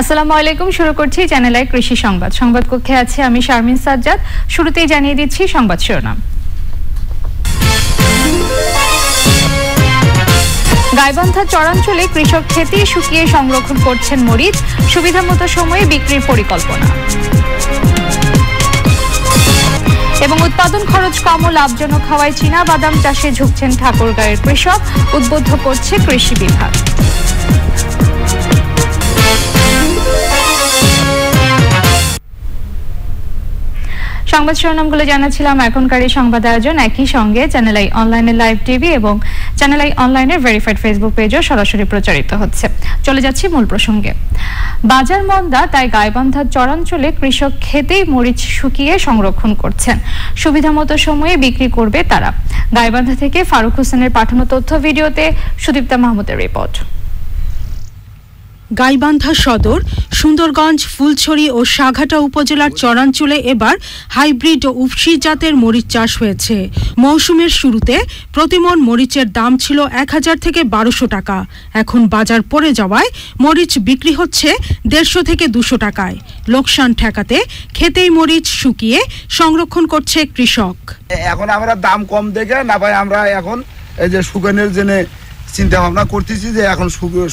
আসসালামু আলাইকুম, শুরু করছি চ্যানেল আই কৃষি সংবাদ। সংবাদ কক্ষে আছে আমি শারমিন সাজ্জাদ। শুরুতেই জানিয়ে দিচ্ছি সংবাদ শিরোনাম। গাইবান্ধা চরাঞ্চলে কৃষক খেতে শুকিয়ে সংরক্ষণ করছেন মরিচ। সুবিধামতো সময়ে বিক্রির পরিকল্পনা। এবং উৎপাদন খরচ কম ও লাভজনক হওয়ায় চীনা বাদাম চাষে ঝুঁকছেন ঠাকুরগাঁয়ের কৃষক। উদ্বুদ্ধ করছে কৃষি বিভাগ। সংবাদ শিরোনামগুলো জানাচ্ছিলাম এখনকার এই সংবাদ আয়োজন একই সঙ্গে চ্যানেল আই অনলাইনের লাইভ টিভি এবং চ্যানেল আই অনলাইনের ভেরিফাইড ফেসবুক পেজও সরাসরি প্রচারিত হচ্ছে। চলে যাচ্ছি মূল প্রসঙ্গে। বাজার মন্দা তাই গাইবান্ধার চরাঞ্চলে কৃষক খেতেই মরিচ শুকিয়ে সংরক্ষণ করছেন। সুবিধামতো সময়ে বিক্রি করবে তারা। গাইবান্ধা থেকে ফারুক হোসেনের পাঠানো তথ্য ভিডিওতে সুদীপ্তা মাহমুদের রিপোর্ট। গাইবান্ধা সদর, সুন্দরগঞ্জ, ফুলছড়ি ও সাঘাটা উপজেলার চরাঞ্চলে এবার হাইব্রিড ও উফসি জাতের মরিচ চাষ হয়েছে। মৌসুমের শুরুতে প্রতিমন মরিচের দাম ছিল এক হাজার থেকে বারোশো টাকা। এখন বাজার পড়ে যাওয়ায় মরিচ বিক্রি হচ্ছে দেড়শো থেকে দুশো টাকায়। লোকসান ঠেকাতে খেতেই মরিচ শুকিয়ে সংরক্ষণ করছে কৃষক। এখন আমরা দাম কম দেখে না ভাই, আমরা এখন এই যে শুকানোর জন্য চিন্তা ভাবনা করতেছি যে এখন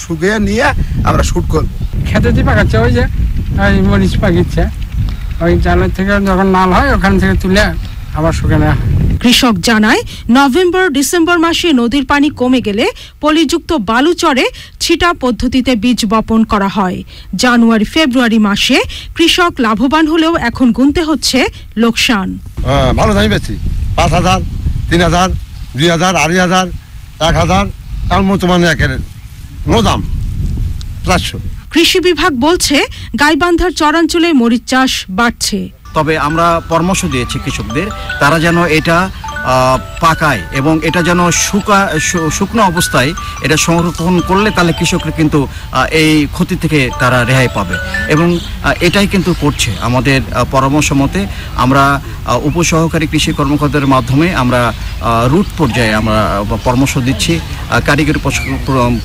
শুকিয়ে নিয়ে আমরা শুট করব। খেতে দিয়ে পাকাচ্ছে ওই যে ওই মরিচ পাকিচ্ছে। ওই জালের থেকে যখন নাল হয় ওখান থেকে তুলে আবার শুকানো হয়। কৃষক জানায় নভেম্বর ডিসেম্বর মাসে নদীর পানি কমে গেলে পলিযুক্ত বালু চরে ছিটা পদ্ধতিতে বীজ বপন করা হয়। জানুয়ারি ফেব্রুয়ারি মাসে কৃষক লাভবান হলেও এখন গুনতে হচ্ছে লোকসান। হ্যাঁ, ভালো দামি বেশি। পাঁচ হাজার তিন হাজার দুই হাজার আড়াই হাজার এক হাজার তার মতো মানে একের নো দাম চারশো কৃষি বিভাগ বলছে গাইবান্ধার চরাঞ্চলে মরিচ চাষ বাড়ছে। তবে আমরা পরামর্শ দিয়েছি কৃষকদের তারা যেন এটা পাকায় এবং এটা যেন শুকা শুকনো অবস্থায় এটা সংরক্ষণ করলে তাহলে কৃষকরা কিন্তু এই ক্ষতি থেকে তারা রেহাই পাবে। এবং এটাই কিন্তু করছে আমাদের পরামর্শ মতে আমরা উপসহকারী কৃষি কর্মকর্তাদের মাধ্যমে আমরা রুট পর্যায়ে আমরা পরামর্শ দিচ্ছি কারিগরি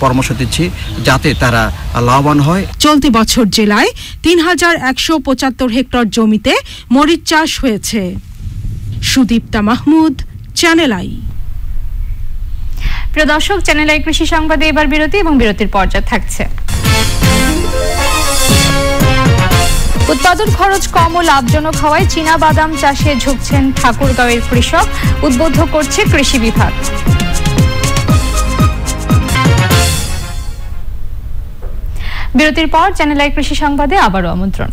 পরামর্শ দিচ্ছি যাতে তারা লাভবান হয়। চলতি বছর জেলায় তিন হাজার একশো পঁচাত্তর হেক্টর জমিতে মরিচ চাষ হয়েছে। সুদীপ্তা মাহমুদ চ্যানেল আই প্রিয় দর্শক চ্যানেল আই কৃষি সংবাদে এবার বিরতি এবং বিরতির পর্যায়ে থাকছে। উৎপাদন খরচ কম ও লাভজনক হওয়ায় চীনা বাদাম চাষে ঝুঁকছেন ঠাকুরগাঁওয়ের কৃষক, উদ্বুদ্ধ করছে কৃষি বিভাগ। বিরতির পর চ্যানেল আই কৃষি সংবাদে আবারও আমন্ত্রণ।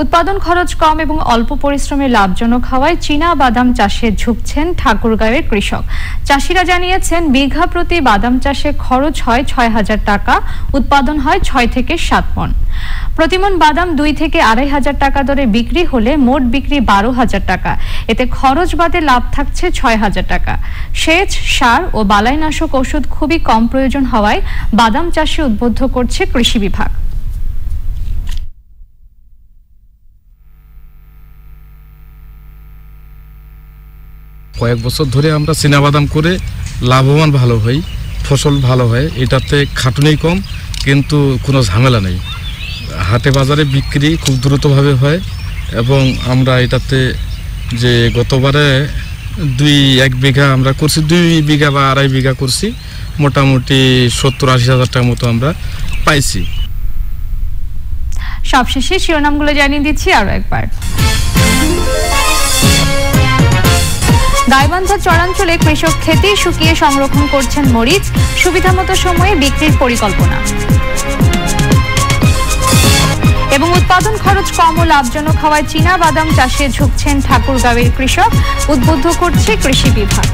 উৎপাদন খরচ কম এবং অল্প পরিশ্রমে লাভজনক হওয়ায় চীনা বাদাম চাষে ঝুঁকছেন ঠাকুরগাঁওয়ের কৃষক। চাষিরা জানিয়েছেন, বিঘা প্রতি বাদাম চাষে খরচ হয় ছয় হাজার টাকা, উৎপাদন হয় ছয় থেকে সাত মন। প্রতিমন বাদাম দুই থেকে আড়াই হাজার টাকা দরে বিক্রি হলে মোট বিক্রি বারো হাজার টাকা। এতে খরচ বাদে লাভ থাকছে ছয় হাজার টাকা। সেচ, সার ও বালাইনাশক ওষুধ খুবই কম প্রয়োজন হওয়ায় বাদাম চাষে উদ্বুদ্ধ করছে কৃষি বিভাগ। কয়েক বছর ধরে আমরা বাদাম করে লাভবান ভালো হই, ফসল ভালো হয়। এটাতে খাটুনি কম, কিন্তু কোনো ঝামেলা নেই। হাটে বাজারে বিক্রি খুব দ্রুতভাবে হয় এবং আমরা এটাতে যে গতবারে দুই, এক বিঘা আমরা করছি, দুই বিঘা বা আড়াই বিঘা করছি, মোটামুটি সত্তর আশি হাজার টাকার মতো আমরা পাইছি। সবশেষে শিরোনামগুলো জানিয়ে দিচ্ছি আরও একবার। গাইবান্ধা চরাঞ্চলে কৃষক খেতেই শুকিয়ে সংরক্ষণ করছেন মরিচ, সুবিধামতো সময়ে বিক্রির পরিকল্পনা। এবং উৎপাদন খরচ কম ও লাভজনক হওয়ায় চীনা বাদাম চাষে ঝুঁকছেন ঠাকুরগাঁওয়ের কৃষক, উদ্বুদ্ধ করছে কৃষি বিভাগ।